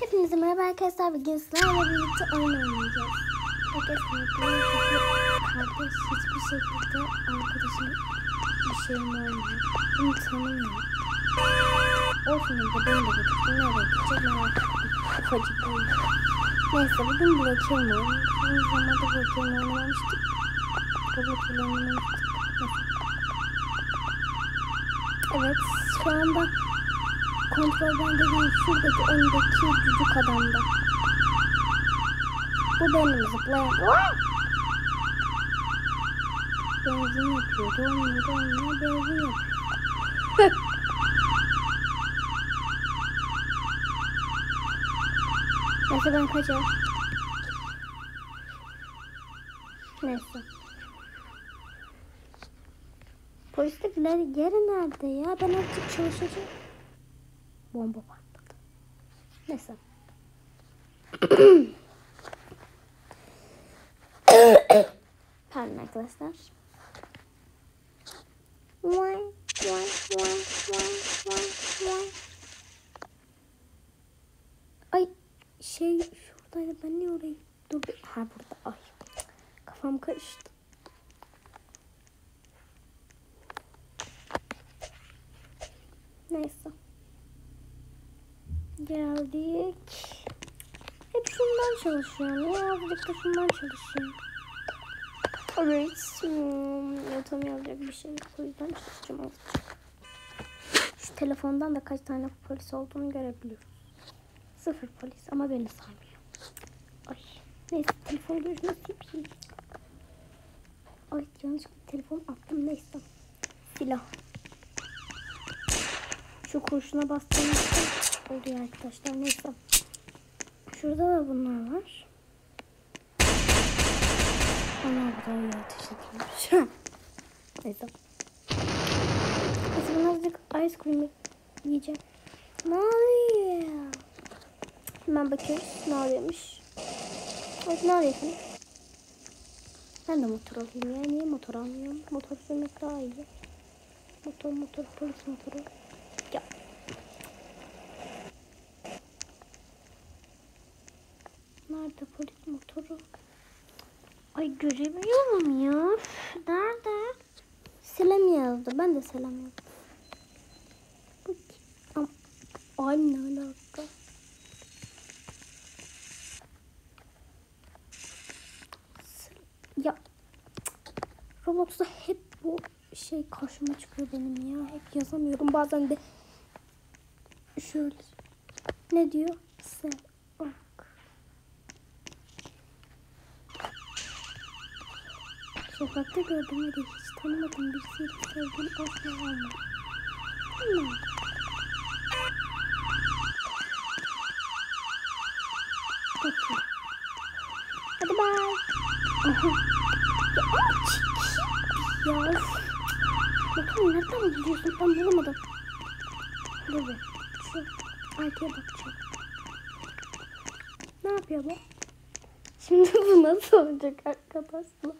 Hepinize merhaba arkadaşlar. Bugün sizlerle birlikte oyun oynayacağız. Arkadaşlar bu kardeş hiçbir şekilde arkadaşım bir şeyim olmuyor. Bunu tanımıyor. Olsun da benim de gidip nereye gidecek merak ettim. Ufacık değil. Neyse bugün Broke'un oynuyoruz. Uzun zamandır Broke'un oynamamıştık. Broke'un oynamamıştık. Evet şu anda kontrol bende değil şuradaki öndeki cücük adamda. Bu benim zıplayan. Benzin yapıyor. Dolmuyor dolmuyor benzin yapıyor. Neyse ben kaçar. Neyse. Polislikler yeri nerede ya? Ben artık çalışacağım. Bomba patladı. Neyse. Pardon arkadaşlar. Ay şey şuradaydı ben niye orayı dur bir ha burada ay kafam karıştı. Neyse. Geldik. Hep şundan çalışıyorum. Ya azıcık da şundan çalışıyorum. Evet. Hmm, yatamayacak bir şey yok. O yüzden çalışacağım azıcık. Şu telefondan da kaç tane polis olduğunu görebiliyoruz. Sıfır polis ama beni saymıyor. Ay. Neyse telefon görüşmesi yapayım. Ay yanlışlıkla telefon attım neyse. Silah. Şu kurşuna bastığımızda oluyor arkadaşlar. Neyse. Şurada da bunlar var. Onlar da iyi ateş edilmiş. Neyse. Neyse ben azıcık ice cream yiyeceğim. Ne oluyor? Hemen bakıyoruz. Ne oluyormuş? Evet ne oluyor efendim? Ben de motor alayım ya. Niye motor almıyorum? Motor sürmek daha iyi. Motor motor polis motoru. Nerede polis motoru? Ay göremiyorum ya. Nerede? Selam yazdı. Ben de selam yazdım. Ay ne alaka? Ya Roblox'ta hep bu şey karşıma çıkıyor benim ya. Hep yazamıyorum. Bazen de şöyle ne diyor? Sen bak. Sokakta gördüm ve de hiç tanımadığım birisiyle sevgili asla olmadı. Hmm. Peki. Hadi bay. Aha. Ya çekil ya. Bakın nereden buluyorsun? Ben bulamadım. Dur. Şu arkaya bakacağım. Ne yapıyor bu? Şimdi bu nasıl olacak arkadaşlar?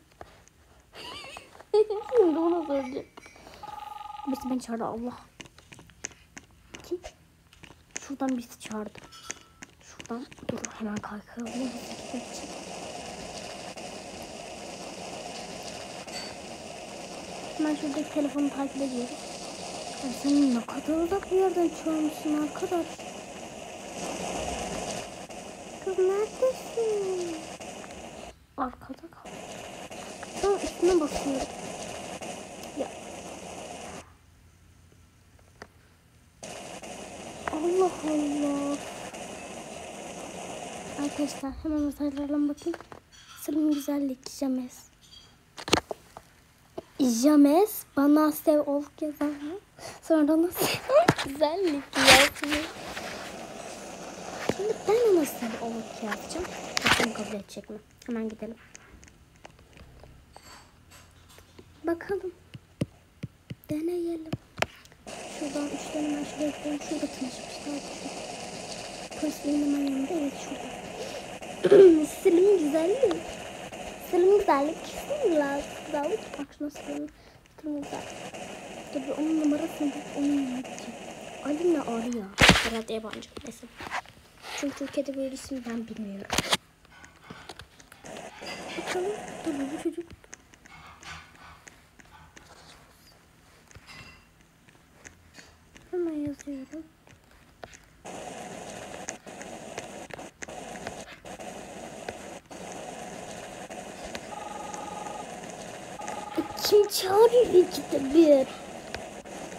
Olacak? Birisi beni çağırdı Allah. Kim? Şuradan birisi çağırdı. Şuradan dur hemen kalkalım. Hemen şuradaki telefonu takip ediyoruz. Ay sen ne kadar uzak bir yerden çağırmışsın arkadaş. Kız neredesin? Arkada kal. An üstüne basıyorum. Ya. Allah Allah. Arkadaşlar hemen mesajlarına bakayım. Sırım güzellik James. James bana sev ol yazar mı? Sonra nasıl güzellik yazmış. Şimdi ben ona sev ol yazacağım. Bakalım kabul edecek mi? Hemen gidelim. Bakalım. Deneyelim. Şuradan üç tane ben şuraya koyayım. Şurada tanışmışlar. Polislerin hemen yanında. Evet şurada. Selim güzellik. Selim güzellik. Selim güzellik. Bak şuna Selim. Selim güzellik. Bir onun numarasını bul. Onun yanına gideceğim. Ali ne arıyor? Herhalde yabancı. Neyse. Çünkü Türkiye'de böyle isim ben bilmiyorum. Bakalım. Dur bu çocuk. Hemen yazıyorum. Kim çağırıyor ikide bir?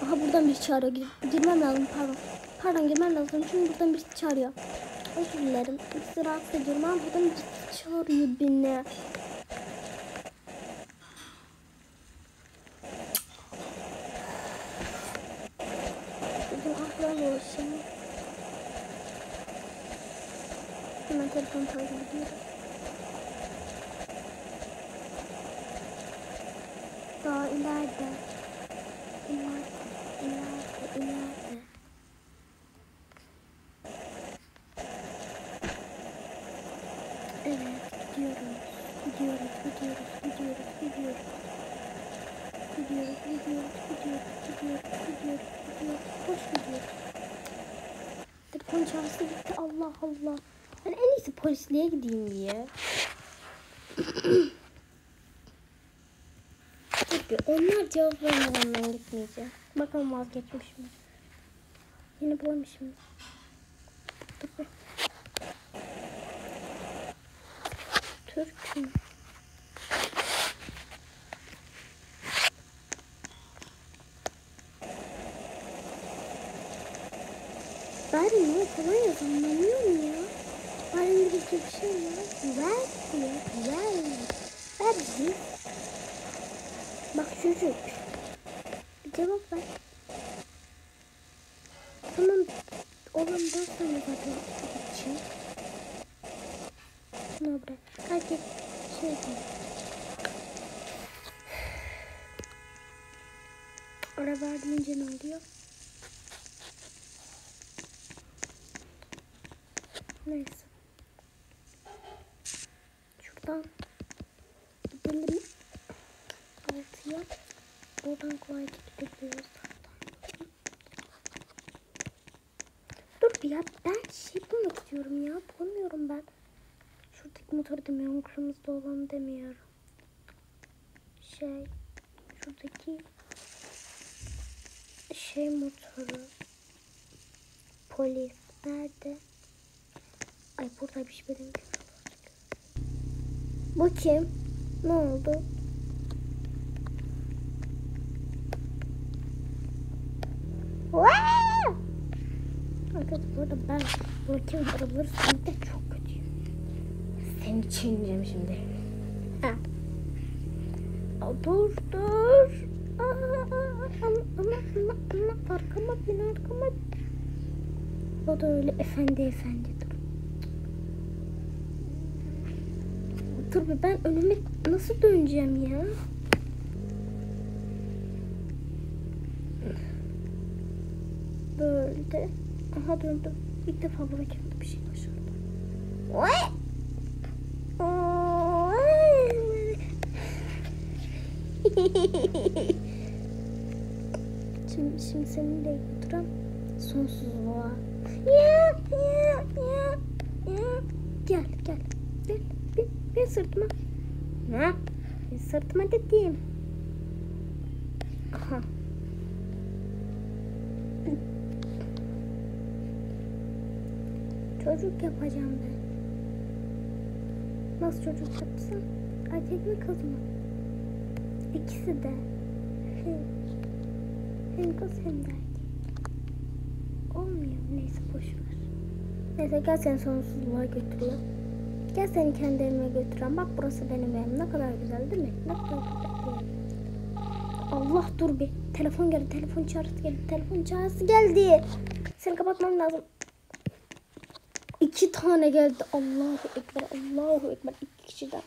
Aha buradan bir çağırıyor. Gir- Girmem lazım pardon. Pardon girmem lazım çünkü buradan birisi çağırıyor. Özür dilerim. Sizi rahatsız ediyorum ama buradan birisi çağırıyor beni. Bizim aklım olsun. Hemen telefon takip ediyorum. Daha ileride. İleride, ileride, ileride. Evet, gidiyoruz. Gidiyoruz, gidiyoruz, gidiyoruz, gidiyoruz. Gidiyoruz, gidiyoruz, gidiyoruz, gidiyoruz, gidiyoruz, gidiyoruz. Boş gidiyoruz. Telefon çağrısı gitti. Allah Allah. Ben en iyisi polisliğe gideyim diye. Peki onlar cevap vermeden ben gitmeyeceğim. Bakalım vazgeçmiş mi? Yine bir. Türk'üm. Ver mi? Kolay yaz anlamıyorum ya. Var İngilizce bir şey ya. Ver diyor. Ver. Ver. Bak çocuk. Bir cevap ver. Tamam. Olan ben sana zaten için. Ne bırak. Herkes şey yapıyor. Ara ver deyince ne oluyor? Neyse. Şuradan gidelim. Altıya. Oradan kolayca gidebiliyoruz. Dur ya ben şey bulmak istiyorum ya. Bulamıyorum ben. Şuradaki motoru demiyorum. Kırmızı olan demiyorum. Şey. Şuradaki şey motoru. Polis. Nerede? Ay buradaymış benim. Bu kim? Ne oldu? Arkadaşlar bu arada ben bakayım arabaları sürmekte çok kötüyüm. Seni çiğneyeceğim şimdi. Ha. Dur dur. Ama ama ama ama arkama bin arkama. O da öyle efendi efendi bir ben önüme nasıl döneceğim ya? Böyle. Aha döndüm. İlk defa bırakımda bir şey başardım. Vay! şimdi, şimdi seninle götürem sonsuzluğa. Ya, ya, ya, ya. Gel, gel. Sırtıma. Ne? Bin sırtıma dediğim. Aha. Çocuk yapacağım ben. Nasıl çocuk yapsam? Erkek mi kız mı? İkisi de. Hem, hem kız hem de erkek. Olmuyor. Neyse boş ver. Neyse gel seni sonsuzluğa götürüyor. Gel seni kendi evime götüren. Bak burası benim evim. Ne kadar güzel değil mi? Ne kadar güzel? Allah dur bir. Telefon geldi. Telefon çağrısı geldi. Telefon çağrısı geldi. Seni kapatmam lazım. İki tane geldi. Allahu Ekber. Allahu Ekber. İki kişiden.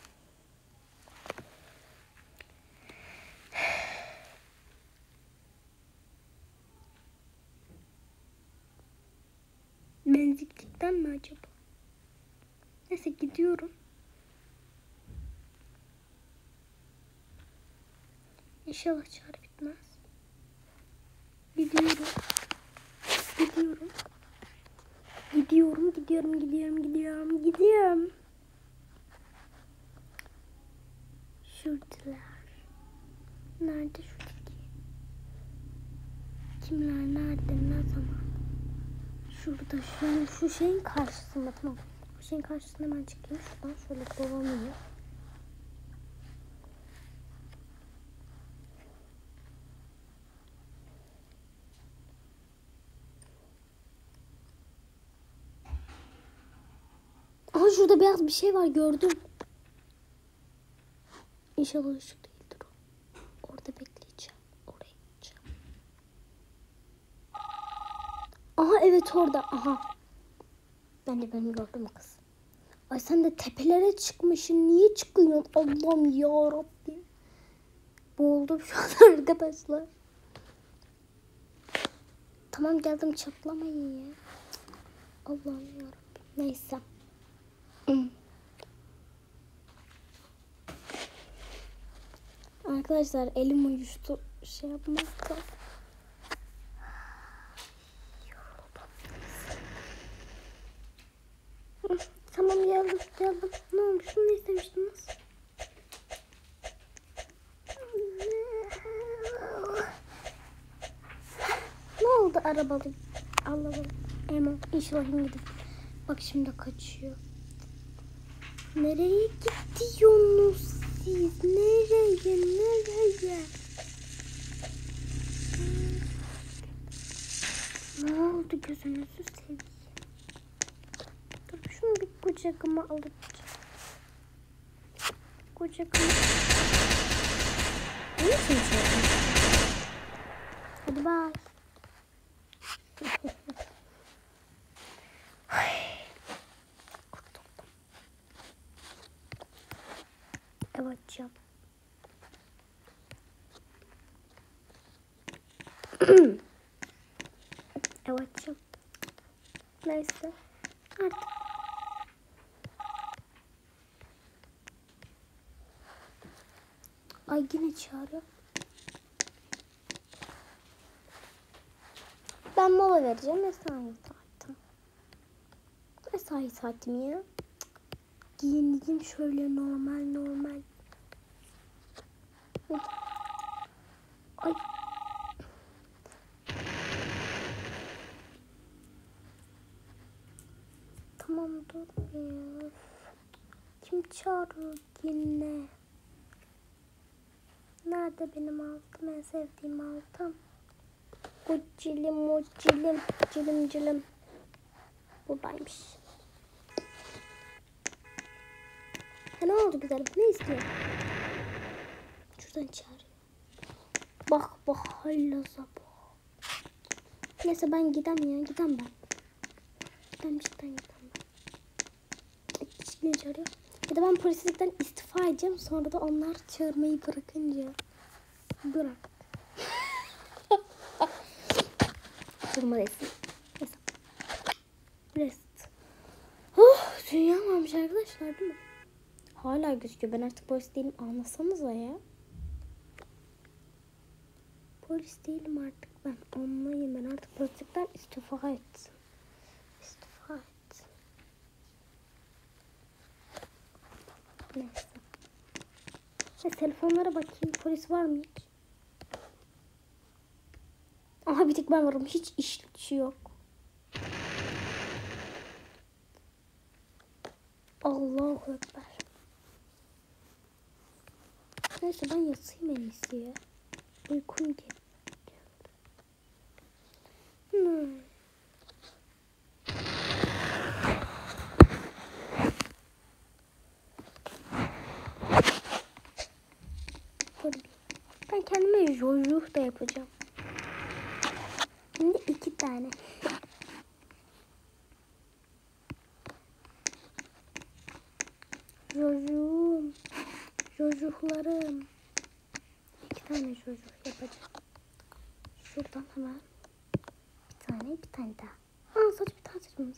Neyse gidiyorum. İnşallah çağrı bitmez. Gidiyorum. Gidiyorum. Gidiyorum, gidiyorum, gidiyorum, gidiyorum, gidiyorum. Şuradalar. Nerede şuradaki? Kimler nerede ne zaman? Şurada şu şu şeyin karşısında tamam. Bu şeyin karşısında hemen çıkayım. Şuradan şöyle dolanayım. Aha şurada beyaz bir şey var gördüm. İnşallah ışık değildir o. Orada bekleyeceğim. Oraya gideceğim. Aha evet orada. Aha. Ben de benim gördüm kız. Ay sen de tepelere çıkmışsın. Niye çıkıyorsun? Allah'ım ya Rabbi. Boğuldum şu an arkadaşlar. Tamam geldim çatlamayın ya. Allah'ım ya Rabbi. Neyse. Arkadaşlar elim uyuştu şey yapmakta. Tamam geldim. Ne oldu? Şunu da istemiştiniz. Ne oldu arabalı? Allah'ım. Emo inşallah inmedim. Bak şimdi kaçıyor. Nereye gidiyorsunuz siz? Nereye? Nereye? Ne oldu gözünüzü seveyim. Dur şunu bir kucağıma alıp kucağıma Ne için şey Hadi bay. Evet can. evet can. Neyse. Artık. Ay yine çağırıyor. Ben mola vereceğim mesai saatim. Mesai saatim ya. Giyineyim şöyle normal normal. Ay. Tamam dur. Kim çağırıyor yine? Nerede benim altım? En sevdiğim altım. O cilim, o cilim, cilim cilim. Buradaymış. Ha, ne oldu güzelim? Ne istiyor? Şuradan çağırıyor. Bak bak haylaza bak. Neyse ben gidem ya. Gidem ben. Gidem cidden gidem ben. Cidden çağırıyor. Ya da ben polislikten istifa edeceğim. Sonra da onlar çağırmayı bırakınca. Bırak. Durma resim. Rest. Oh, dünya varmış arkadaşlar değil mi? Hala gözüküyor. Ben artık polis değilim. Anlasanıza ya. Polis değilim artık ben. Anlayın ben artık polislikten istifa ettim. İstifa ettim. Neyse. Ve telefonlara bakayım. Polis var mı hiç? Aha bir tek ben varım. Hiç iş yok. Allahu Ekber. Neyse ben yatayım en iyisi ya. Uykum geldi. Hmm. Dur bir. Ben kendime jojuh da yapacağım. Şimdi iki tane. Jojuğum. Jojuhlarım. İki tane jojuh yapacağım. Şuradan hemen bir tane bir tane daha. Aa saç bir tane saçımız.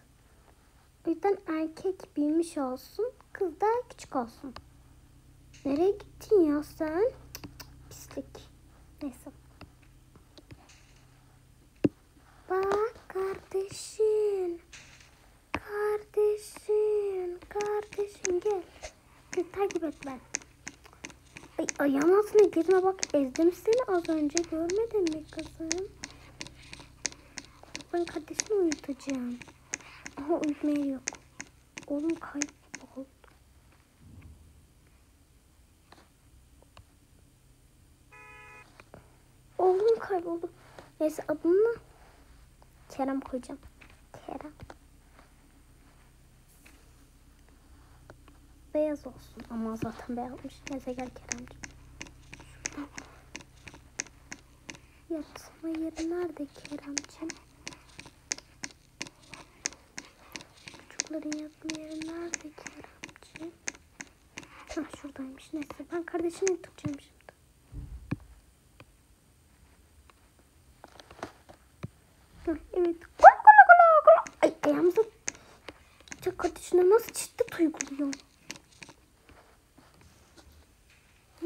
O yüzden erkek büyümüş olsun. Kız da küçük olsun. Nereye gittin ya sen? Pislik. Neyse. Bak kardeşim. gel. Gel, takip et ben. Ay, ayağım altına girme bak ezdim seni az önce görmedin mi kızım? Ben kardeşimi uyutacağım. Aha uyutmaya yok. Oğlum kayboldu. Oğlum kayboldu. Neyse adını Kerem koyacağım. Kerem. Beyaz olsun ama zaten beyazmış. Neyse gel Keremciğim. Yatma yeri nerede Keremciğim? Çocukların yatma yeri nerede Keremciğim? Hah şuradaymış. Neyse ben kardeşini tutacağım şimdi. Evet. Kola kola kola kola. Ay ayağımıza çok kardeşine nasıl şiddet uyguluyor?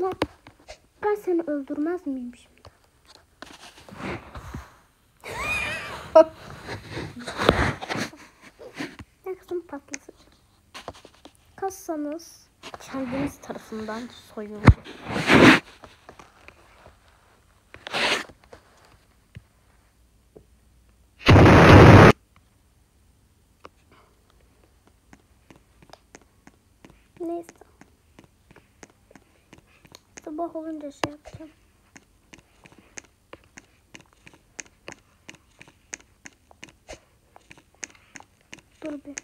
Lan ben seni öldürmez miyim şimdi? ne kızım patlasın. Kassanız kendiniz tarafından soyulur. Neyse. Sabah olunca şey yapacağım. Dur bir.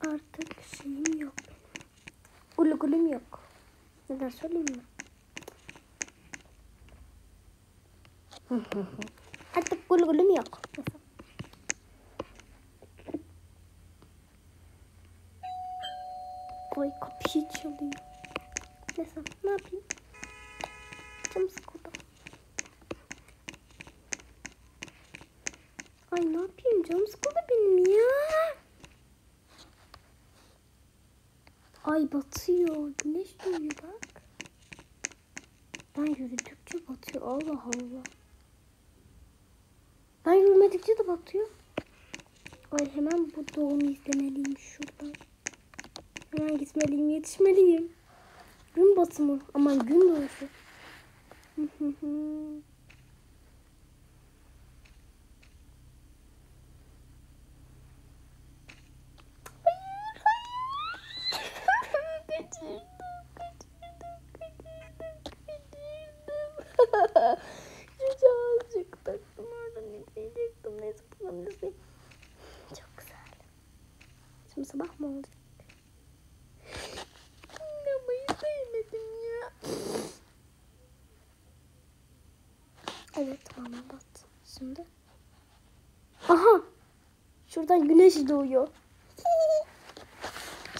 Artık şeyim yok benim. Ulugulum yok. Neden söyleyeyim mi? Artık gulgulum yok. Ay kapıyı çalıyor. Neyse ne yapayım? Canım sıkıldı. Ay ne yapayım canım sıkıldı benim ya. Ay batıyor. Güneş doğuyor bak. Ben yürüdükçe batıyor. Allah Allah. Ben yürümedikçe de batıyor. Ay hemen bu doğumu izlemeliyim şuradan. Hemen gitmeliyim, yetişmeliyim doğması mı? Aman gün doğusu. Çok güzel. Şimdi sabah mı olacak? Evet tamam battı. Şimdi. Aha. Şuradan güneş doğuyor.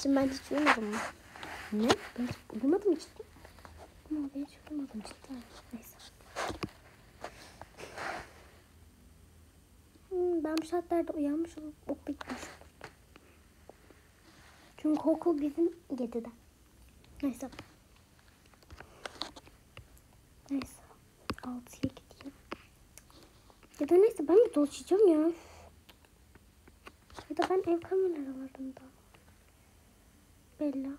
Şimdi ben hiç uyumadım mı? Ne? Ben hiç uyumadım hiç. Ama ben hiç uyumadım cidden. Neyse. Hmm, ben bu saatlerde uyanmış olup ok bitmiş. Çünkü okul bizim 7'de. Neyse. Neyse. mi dolaşacağım ya? Ya da ben ev kameralarında. Bella.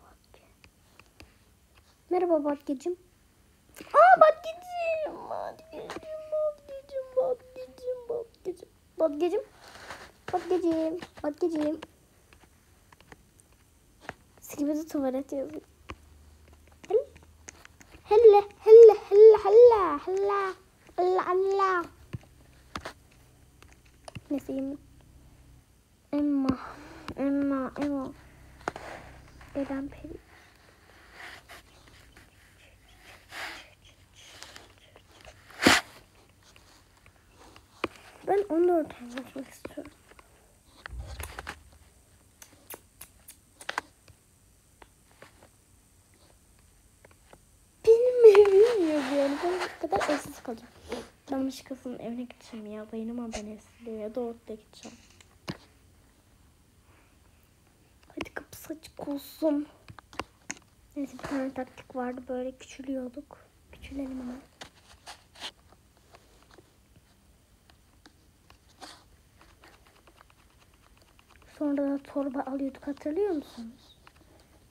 Batke. Merhaba Batkeciğim. Aa Batkeciğim. Batkeciğim, Batkeciğim, Batkeciğim, Batkeciğim. Batkeciğim. Batkeciğim, Batkeciğim. Skribede tuvalet yazıyor. Hele, hele, hele. حلا حلا حلا حلا حلا نسيم. إما إما إما. إدام بيبي Ben onu örtmeye çalışıyorum. Yok yani. Ben bu kadar evsiz kalacağım. Ben başkasının evine gideceğim ya. Dayanamam ben evsizliğe ya da ortaya gideceğim. Hadi kapısı açık olsun. Neyse bir tane taktik vardı böyle küçülüyorduk. Küçülelim hemen. Sonra da torba alıyorduk hatırlıyor musunuz?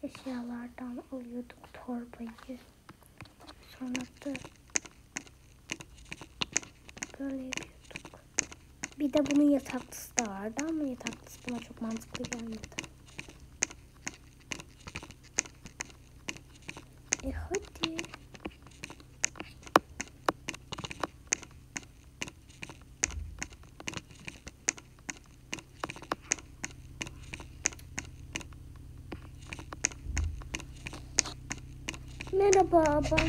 Eşyalardan alıyorduk torbayı. Sonra da böyle yapıyorduk. Bir de bunun yataklısı da vardı ama yataklısı bana çok mantıklı gelmedi. E hadi. Merhaba abam.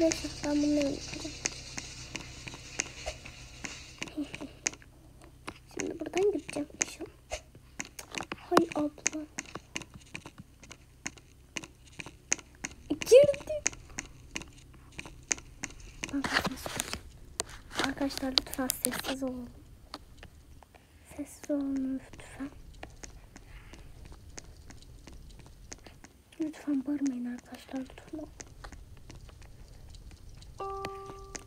Neyse ben bunu yapacağım. Bağırmayın arkadaşlar lütfen.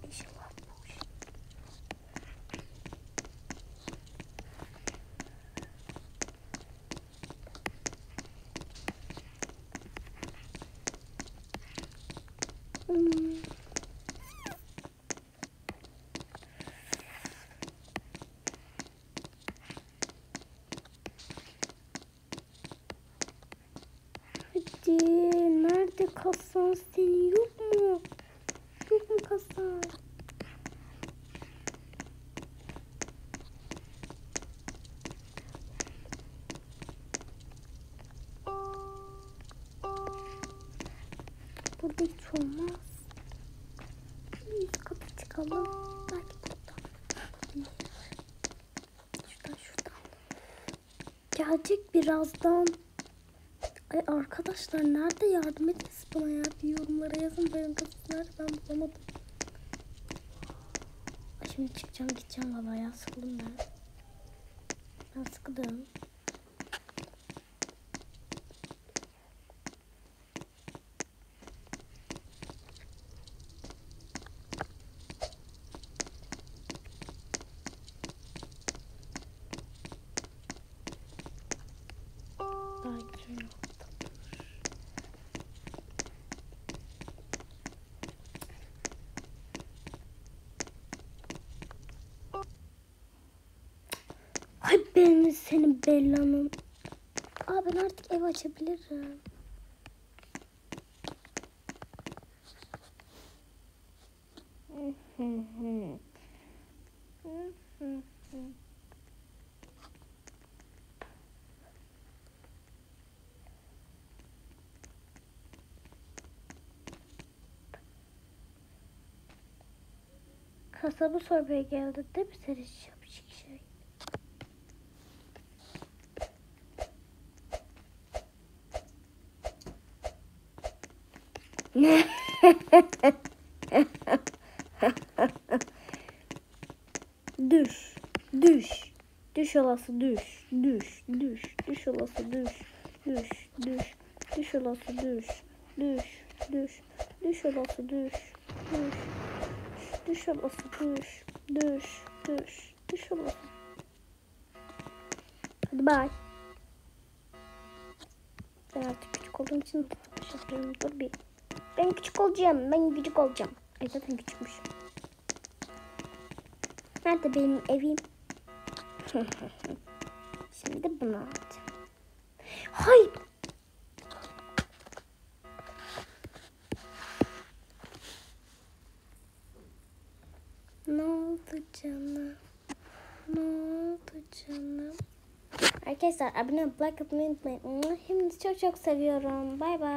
İnşallah boş. Hmm. Hadi nerede kasan senin yok mu? Yok mu kasan? Burada hiç olmaz. Biz kapı çıkalım. Belki buradan. Şuradan şuradan. Gelecek birazdan. Ay arkadaşlar nerede yardım ediniz bana ya? Bir yorumlara yazın benim kızım nerede ben bulamadım. Şimdi çıkacağım gideceğim valla ya sıkıldım ben. Ben sıkıldım. Belki yoktur. Ay benim senin Bella'nın. Aa ben artık ev açabilirim. Kasabı sormaya geldi değil mi senin şapşik düş, düş, düş olası düş, düş, düş, düş olası düş, düş, düş, düş olası düş, düş, düş, düş olası düş, düş, düş olası düş, düş, düş, düş olası. Hadi bay. Ben artık küçük olduğum için şaşırıyorum. Dur bir. Ben küçük olacağım. Ben küçük olacağım. Ay zaten küçükmüşüm. Nerede benim evim? Şimdi bunu alacağım. Hayır. Ne oldu canım? Ne oldu canım? Arkadaşlar abone olup like atmayı unutmayın. Hepinizi çok çok seviyorum. Bay bay.